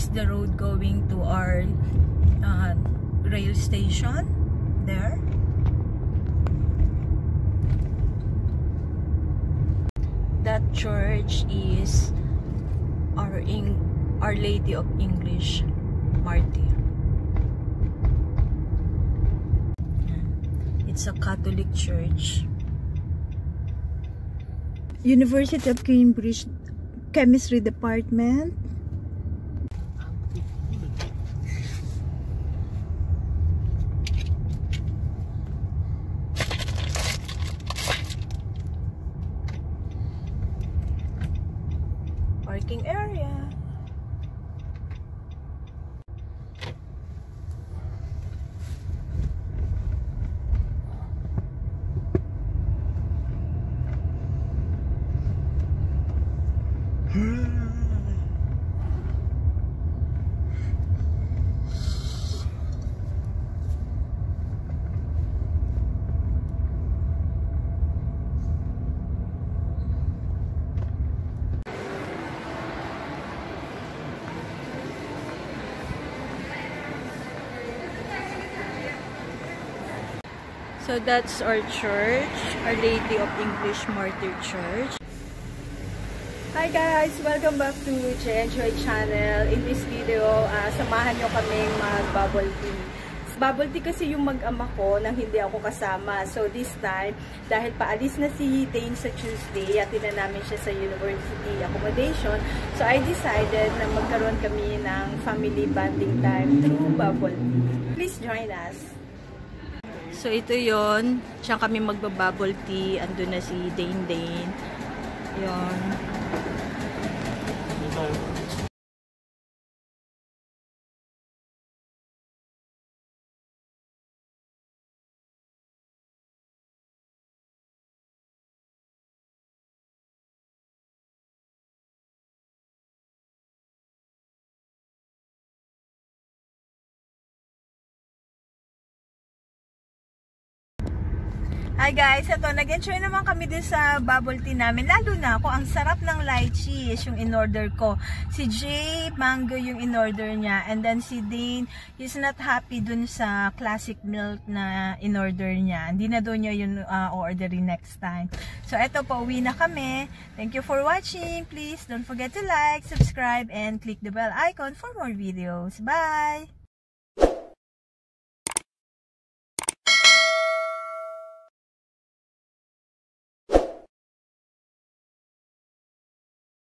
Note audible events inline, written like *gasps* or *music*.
is the road going to our uh, rail station. There. That church is our Eng Our Lady of English Martyr. It's a Catholic church. University of Cambridge Chemistry Department parking area. *gasps* *gasps* *gasps* *laughs* So that's our church, Our Lady of English Martyr Church. Hi guys! Welcome back to Enjoy Channel. In this video, uh, samahan nyo kaming mag-bubble tea. Bubble tea kasi yung mag-ama ko nang hindi ako kasama. So this time, dahil paalis na si Dane sa Tuesday, atin na namin siya sa university accommodation. So I decided na magkaroon kami ng family bonding time through bubble tea. Please join us! So, ito yon Siya kami magbabubble tea. Ando na si Dane Dane. Yun. Hi guys, ito, nag-enjoy naman kami din sa bubble tea namin. Lalo na ako, ang sarap ng lychee is yung in-order ko. Si Jay, mango yung in-order niya. And then si Dane, he's not happy dun sa classic milk na in-order niya. Hindi na doon niya yung uh, orderin next time. So ito, pauwi na kami. Thank you for watching. Please don't forget to like, subscribe, and click the bell icon for more videos. Bye!